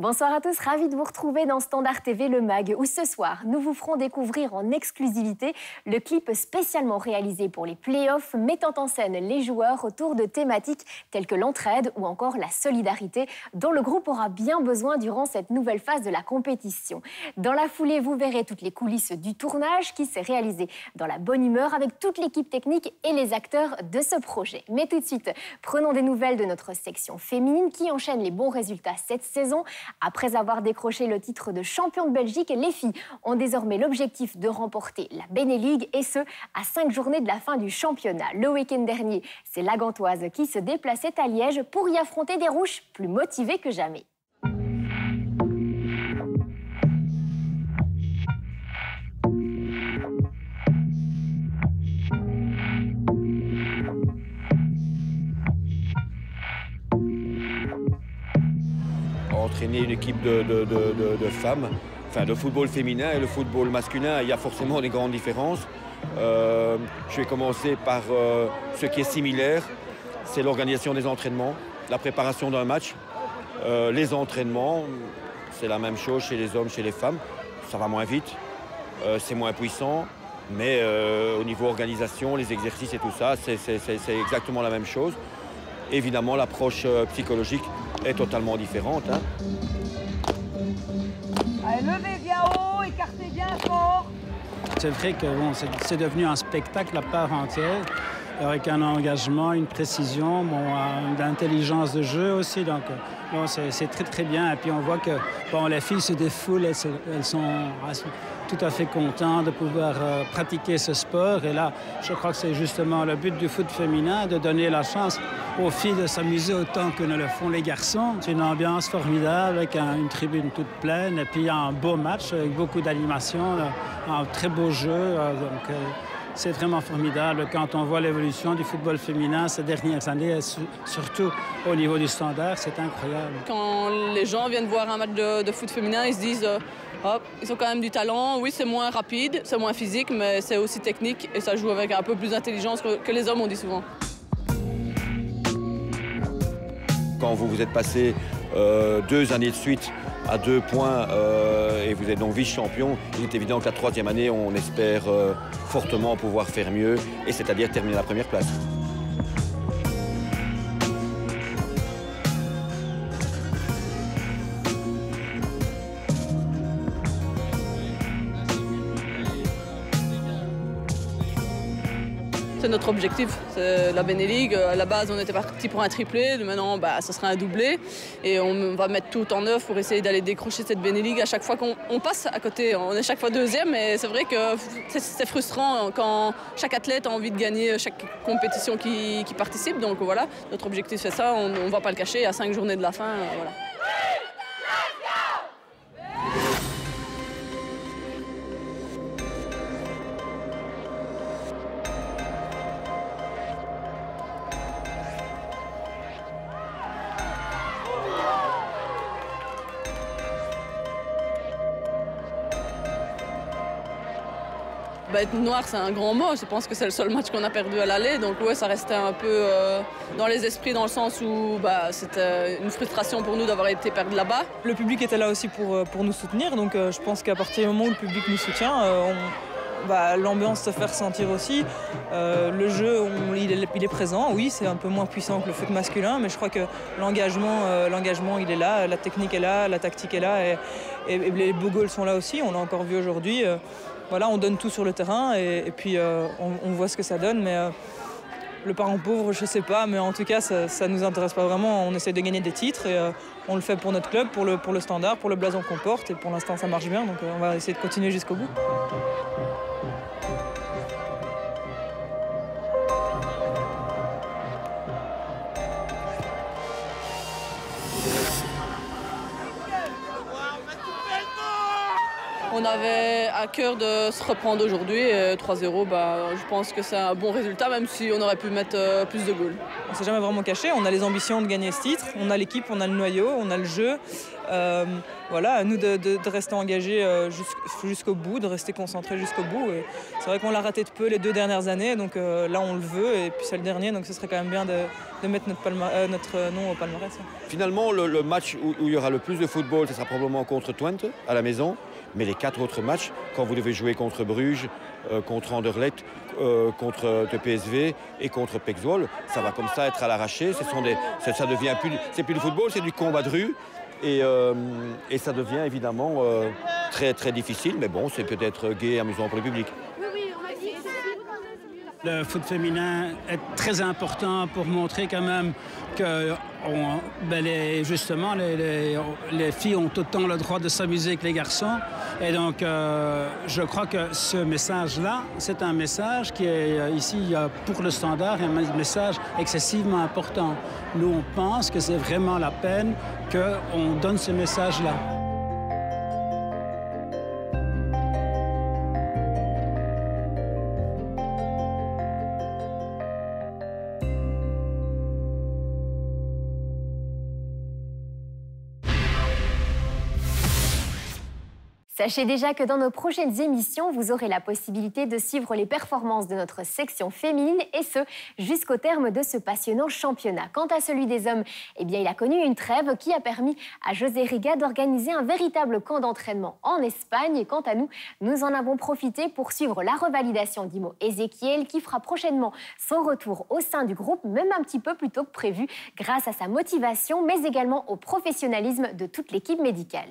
Bonsoir à tous, ravi de vous retrouver dans Standard TV Le Mag, où ce soir, nous vous ferons découvrir en exclusivité le clip spécialement réalisé pour les playoffs, mettant en scène les joueurs autour de thématiques telles que l'entraide ou encore la solidarité, dont le groupe aura bien besoin durant cette nouvelle phase de la compétition. Dans la foulée, vous verrez toutes les coulisses du tournage qui s'est réalisé dans la bonne humeur avec toute l'équipe technique et les acteurs de ce projet. Mais tout de suite, prenons des nouvelles de notre section féminine qui enchaîne les bons résultats cette saison. Après avoir décroché le titre de champion de Belgique, les filles ont désormais l'objectif de remporter la Benelux et ce, à cinq journées de la fin du championnat. Le week-end dernier, c'est la Gantoise qui se déplaçait à Liège pour y affronter des rouges plus motivées que jamais. Une équipe de, femmes, enfin de football féminin et le football masculin, il y a forcément des grandes différences. Euh, je vais commencer par euh, ce qui est similaire, c'est l'organisation des entraînements, la préparation d'un match. Euh, les entraînements, c'est la même chose chez les hommes, chez les femmes. Ça va moins vite, c'est moins puissant, mais au niveau organisation, les exercices et tout ça, c'est exactement la même chose. Évidemment, l'approche psychologique est totalement différente. Hein. Allez, levez bien haut, écartez bien fort. C'est vrai que bon, c'est devenu un spectacle à part entière, avec un engagement, une précision, bon, une intelligence de jeu aussi. Donc, bon, c'est très très bien. Et puis on voit que bon, les filles se défoulent, elles, elles sont tout à fait content de pouvoir euh, pratiquer ce sport. Et là, je crois que c'est justement le but du foot féminin, de donner la chance aux filles de s'amuser autant que ne le font les garçons. C'est une ambiance formidable avec une tribune toute pleine et puis un beau match avec beaucoup d'animation, un très beau jeu. Euh, donc, euh, c'est vraiment formidable quand on voit l'évolution du football féminin ces dernières années, surtout au niveau du standard, c'est incroyable. Quand les gens viennent voir un match de, foot féminin, ils se disent Hop, ils ont quand même du talent. Oui, c'est moins rapide, c'est moins physique, mais c'est aussi technique et ça joue avec un peu plus d'intelligence que, les hommes, on dit souvent. Quand vous vous êtes passé euh, deux années de suite à deux points euh, et vous êtes donc vice-champion, il est évident que la troisième année, on espère euh, fortement pouvoir faire mieux, et c'est-à-dire terminer la première place. Notre objectif. C'est la Benelux. À la base, on était parti pour un triplé. Maintenant, bah, ce sera un doublé. Et on va mettre tout en œuvre pour essayer d'aller décrocher cette Benelux. À chaque fois qu'on passe à côté, on est chaque fois deuxième. Et c'est vrai que c'est frustrant quand chaque athlète a envie de gagner chaque compétition qui, participe. Donc voilà, notre objectif c'est ça. On ne va pas le cacher. À cinq journées de la fin, euh, voilà. Bah, être noir, c'est un grand mot. Je pense que c'est le seul match qu'on a perdu à l'aller. Donc, ouais, ça restait un peu euh, dans les esprits, dans le sens où bah, c'était une frustration pour nous d'avoir été perdu là-bas. Le public était là aussi pour, euh, nous soutenir. Donc, euh, je pense qu'à partir du moment où le public nous soutient, bah, l'ambiance se fait ressentir aussi. le jeu, il, est, présent. Oui, c'est un peu moins puissant que le foot masculin, mais je crois que l'engagement, l'engagement, il est là. La technique est là, la tactique est là. Et, et les beaux goals sont là aussi. On l'a encore vu aujourd'hui voilà, on donne tout sur le terrain et, puis euh, on, voit ce que ça donne. Mais euh, le parent pauvre, je ne sais pas, mais en tout cas, ça ne nous intéresse pas vraiment. On essaie de gagner des titres et euh, on le fait pour notre club, pour le, pour le standard, pour le blason qu'on porte. Et pour l'instant, ça marche bien, donc on va essayer de continuer jusqu'au bout. On avait à cœur de se reprendre aujourd'hui. 3-0, bah, je pense que c'est un bon résultat, même si on aurait pu mettre plus de goals. On s'est jamais vraiment caché. On a les ambitions de gagner ce titre. On a l'équipe, on a le noyau, on a le jeu. Euh, voilà, à nous de, rester engagés euh, jusqu'au bout, de rester concentrés jusqu'au bout. C'est vrai qu'on l'a raté de peu les deux dernières années, donc euh, là on le veut, et puis c'est le dernier, donc ce serait quand même bien de, mettre notre, notre, nom au palmarès. Finalement, le, match où, il y aura le plus de football, ce sera probablement contre Twente, à la maison. Mais les quatre autres matchs, quand vous devez jouer contre Bruges, contre Anderlecht, contre le PSV et contre Pexwol, ça va comme ça être à l'arraché. Des, ça, devient plus, c'est plus du football, c'est du combat de rue. Euh, et, ça devient évidemment euh, très très difficile, mais bon, c'est peut-être gai et amusant pour le public. Le foot féminin est très important pour montrer quand même que ben, justement les, filles ont autant le droit de s'amuser que les garçons. Et donc euh, je crois que ce message-là, c'est un message qui est ici pour le standard, un message excessivement important. Nous, on pense que c'est vraiment la peine qu'on donne ce message-là. Sachez déjà que dans nos prochaines émissions, vous aurez la possibilité de suivre les performances de notre section féminine et ce, jusqu'au terme de ce passionnant championnat. Quant à celui des hommes, eh bien, il a connu une trêve qui a permis à José Riga d'organiser un véritable camp d'entraînement en Espagne. Et quant à nous, nous en avons profité pour suivre la revalidation d'Imo Ezequiel qui fera prochainement son retour au sein du groupe, même un petit peu plus tôt que prévu, grâce à sa motivation, mais également au professionnalisme de toute l'équipe médicale.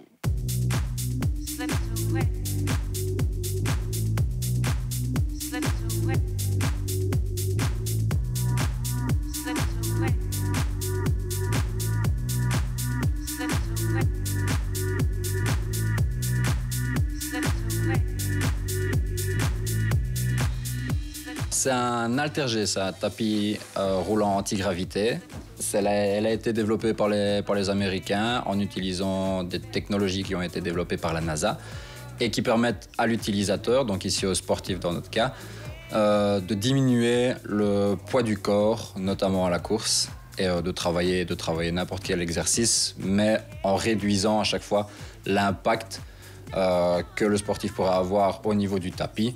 C'est un Alter c'est un tapis euh, roulant anti-gravité. Elle a, été développée par les, par Américains en utilisant des technologies qui ont été développées par la NASA et qui permettent à l'utilisateur, donc ici au sportif dans notre cas, euh, de diminuer le poids du corps, notamment à la course, et euh, de travailler, de travailler n'importe quel exercice, mais en réduisant à chaque fois l'impact que le sportif pourra avoir au niveau du tapis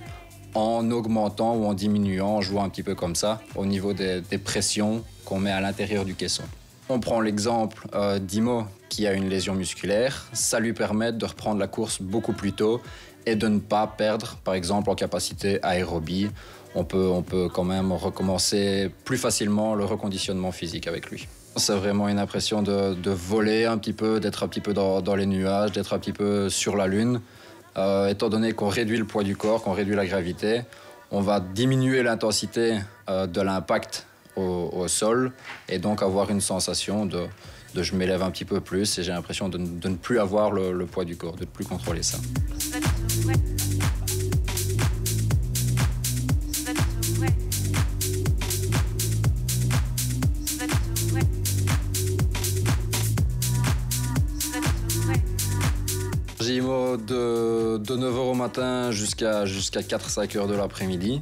en augmentant ou en diminuant, en jouant un petit peu comme ça, au niveau des, pressions qu'on met à l'intérieur du caisson. On prend l'exemple euh, d'Imo qui a une lésion musculaire. Ça lui permet de reprendre la course beaucoup plus tôt et de ne pas perdre, par exemple, en capacité aérobie. On peut, on peut quand même recommencer plus facilement le reconditionnement physique avec lui. C'est vraiment une impression de, voler un petit peu, d'être un petit peu dans les nuages, d'être un petit peu sur la lune. Euh, étant donné qu'on réduit le poids du corps, qu'on réduit la gravité, on va diminuer l'intensité euh, de l'impact au, sol et donc avoir une sensation de, je m'élève un petit peu plus et j'ai l'impression de, ne plus avoir le poids du corps, de ne plus contrôler ça. de, 9h au matin jusqu'à jusqu'à 4-5 h de l'après-midi,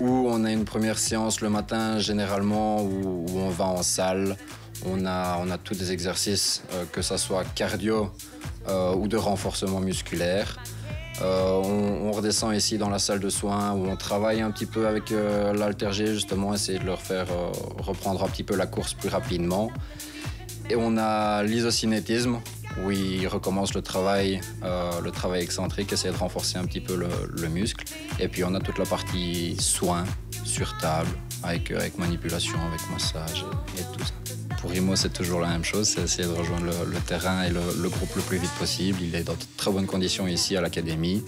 où on a une première séance le matin généralement où, on va en salle. On a, on a tous des exercices, euh, que ce soit cardio euh, ou de renforcement musculaire. Euh, on, redescend ici dans la salle de soins où on travaille un petit peu avec l'altergé, justement, essayer de leur faire reprendre un petit peu la course plus rapidement. Et on a l'isocinétisme où il recommence le travail, euh, le travail excentrique, essayer de renforcer un petit peu le, muscle. Et puis on a toute la partie soins sur table, avec, euh, manipulation, avec massage et, tout ça. Pour Imo, c'est toujours la même chose, c'est essayer de rejoindre le, terrain et le, groupe le plus vite possible. Il est dans de très bonnes conditions ici à l'académie.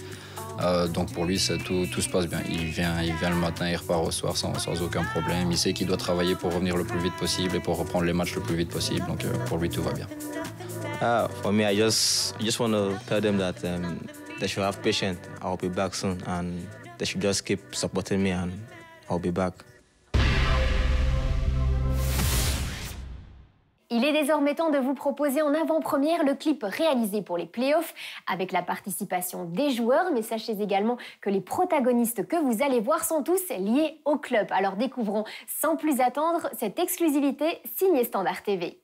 Euh, donc pour lui, tout, se passe bien. Il vient, il vient le matin, il repart au soir sans aucun problème. Il sait qu'il doit travailler pour revenir le plus vite possible et pour reprendre les matchs le plus vite possible. Donc pour lui, tout va bien. Uh, for me, I just I just want to tell them that um, they should have patience. I'll be back soon, and they should just keep supporting me, and I'll be back. Il est désormais temps de vous proposer en avant-première le clip réalisé pour les playoffs avec la participation des joueurs, mais sachez également que les protagonistes que vous allez voir sont tous liés au club. Alors découvrons sans plus attendre cette exclusivité signée Standard TV.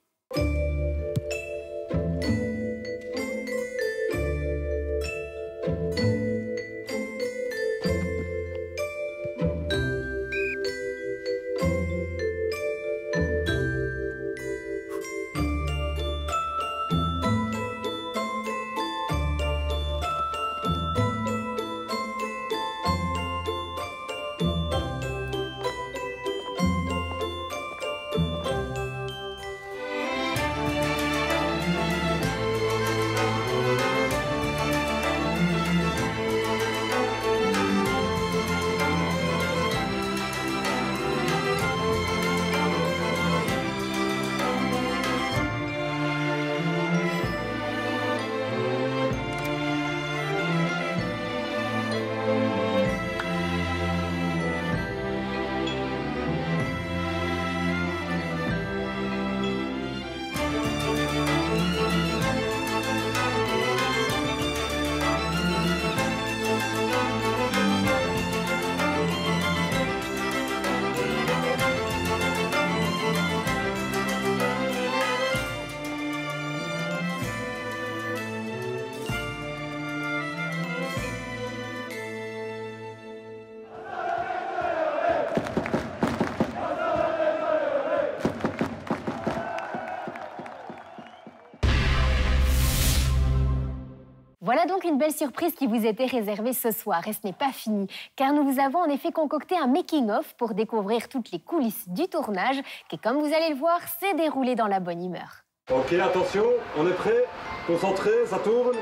Voilà donc une belle surprise qui vous était réservée ce soir. Et ce n'est pas fini, car nous vous avons en effet concocté un making-of pour découvrir toutes les coulisses du tournage, qui, comme vous allez le voir, s'est déroulé dans la bonne humeur. Ok, attention, on est prêt Concentré, ça tourne.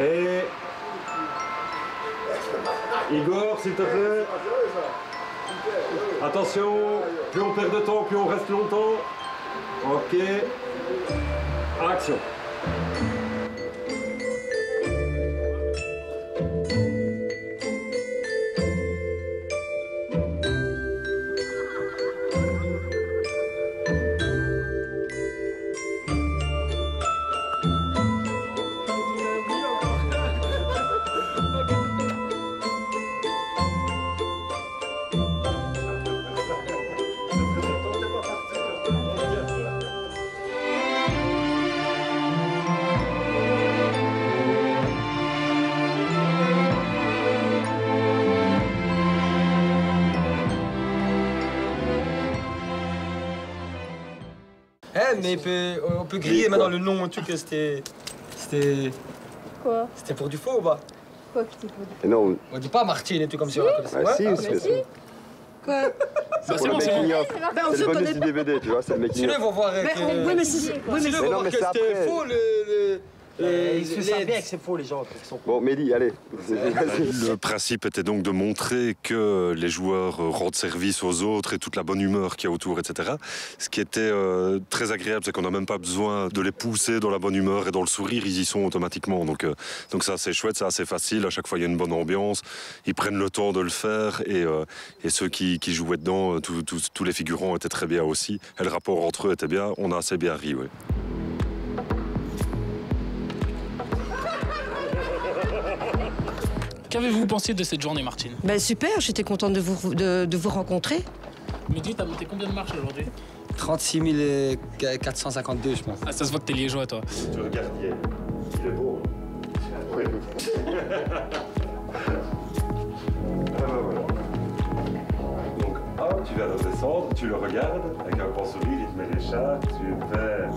Et... Igor, s'il te plaît. Attention, plus on perd de temps, plus on reste longtemps. Ok. Action. Mais peut- on peut griller maintenant le nom, tu que c'était. C'était. Quoi C'était pour du faux ou pas Quoi non, On dit pas Martine et tout comme si on la connaissait. ah, si, Ouais, c'est c'est- Quoi c'est le C'est bonus du. DVD, tu vois, c'est le making Sinon, ils of. vont voir Mais que. on- oui, mais si- oui, mais Sinon, ils Mais vont non, voir mais que c'est c'était après. faux, le. le- le- Ils se les- savent bien que c'est faux, les gens. Ils sont Bon, Mehdi, allez. Le principe était donc de montrer que les joueurs euh, rendent service aux autres et toute la bonne humeur qu'il y a autour, etc. Ce qui était euh, très agréable, c'est qu'on n'a même pas besoin de les pousser dans la bonne humeur et dans le sourire, ils y sont automatiquement. Donc, euh, donc ça, c'est chouette, c'est assez facile. À chaque fois, il y a une bonne ambiance. Ils prennent le temps de le faire et, euh, et ceux qui, qui jouaient dedans, euh, tous- les figurants étaient très bien aussi. Et le rapport entre eux était bien. On a assez bien ri, ouais. Qu'avez-vous pensé de cette journée, Martine? Ben super, j'étais contente de vous, de, de vous rencontrer. Mehdi, t'as monté combien de marches aujourd'hui? 36 452, je pense. Ah, ça se voit que t'es liégeois, toi. Tu regardes, il est beau. Oui. Donc, hop, tu viens de descendre, tu le regardes, avec un grand sourire, il te met les chats, super.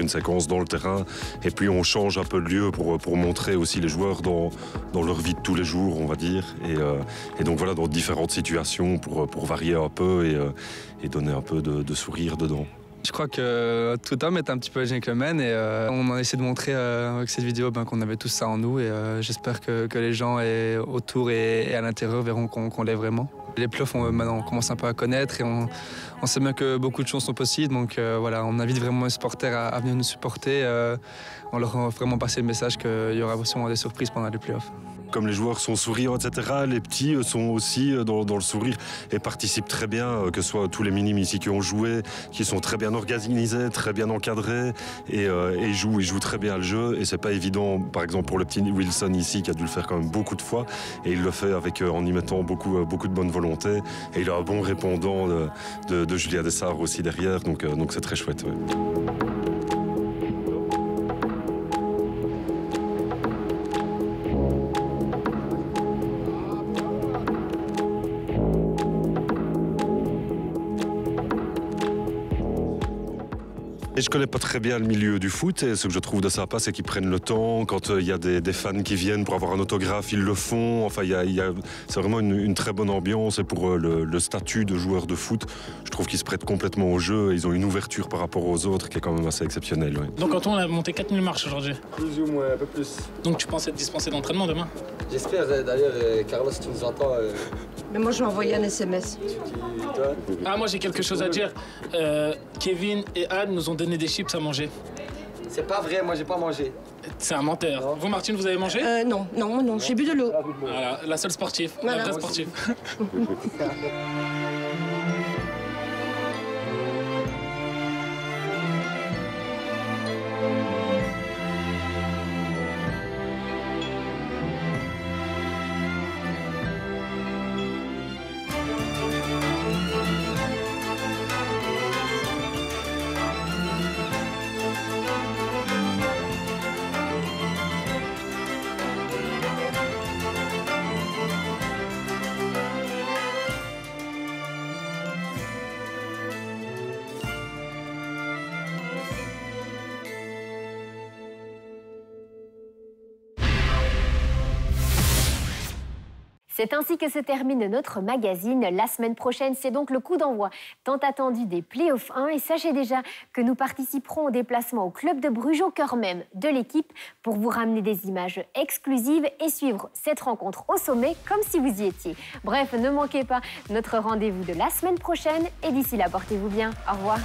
Une séquence dans le terrain et puis on change un peu de lieu pour, montrer aussi les joueurs dans, leur vie de tous les jours, on va dire. Et, euh, donc voilà, dans différentes situations pour, varier un peu et, euh, et donner un peu de sourire dedans. Je crois que tout homme est un petit peu gentleman et euh, on a essayé de montrer euh, avec cette vidéo ben, qu'on avait tout ça en nous et euh, j'espère que, que les gens et autour et, à l'intérieur verront qu'on l'est vraiment. Les playoffs, on, maintenant, on commence un peu à connaître et on, sait bien que beaucoup de choses sont possibles. Donc euh, voilà, on invite vraiment les supporters à, venir nous supporter. euh, on leur a vraiment passé le message qu'il y aura sûrement des surprises pendant les playoffs. Comme les joueurs sont souriants, etc., les petits euh, sont aussi euh, dans, le sourire et participent très bien, euh, que ce soit tous les minimes ici qui ont joué, qui sont très bien organisés, très bien encadrés et, et jouent, ils jouent très bien le jeu. Et c'est pas évident, par exemple, pour le petit Wilson ici, qui a dû le faire quand même beaucoup de fois. Et il le fait avec, en y mettant beaucoup, beaucoup de bonne volonté. Et il a un bon répondant de, de, de Julien Dessart aussi derrière, donc donc c'est très chouette. Et je connais pas très bien le milieu du foot et ce que je trouve de sympa, c'est qu'ils prennent le temps. Quand euh, il y a des, des fans qui viennent pour avoir un autographe, ils le font. Enfin, il y a- y a- c'est vraiment une, une très bonne ambiance et pour euh, le, le statut de joueur de foot, je trouve qu'ils se prêtent complètement au jeu et ils ont une ouverture par rapport aux autres qui est quand même assez exceptionnelle. ouais. Donc, Antoine, on a monté 4000 marches aujourd'hui. Plus ou moins, un peu plus. Donc, tu penses être dispensé d'entraînement demain? J'espère d'ailleurs, Carlos, tu nous entends. euh, Mais moi, je vais envoyer un SMS. Ah, moi j'ai quelque chose à dire. Euh, Kevin et Anne nous ont donné des chips à manger. C'est pas vrai, moi j'ai pas mangé. C'est un menteur. Vous, Martine, vous avez mangé Euh, non, non, non, j'ai bu de l'eau. Voilà, la seule sportive, Voilà. la vraie Moi sportive. C'est ainsi que se termine notre magazine. La semaine prochaine, c'est donc le coup d'envoi tant attendu des Playoffs 1. Et sachez déjà que nous participerons au déplacement au Club de Bruges, au cœur même de l'équipe, pour vous ramener des images exclusives et suivre cette rencontre au sommet comme si vous y étiez. Bref, ne manquez pas notre rendez-vous de la semaine prochaine. Et d'ici là, portez-vous bien. Au revoir.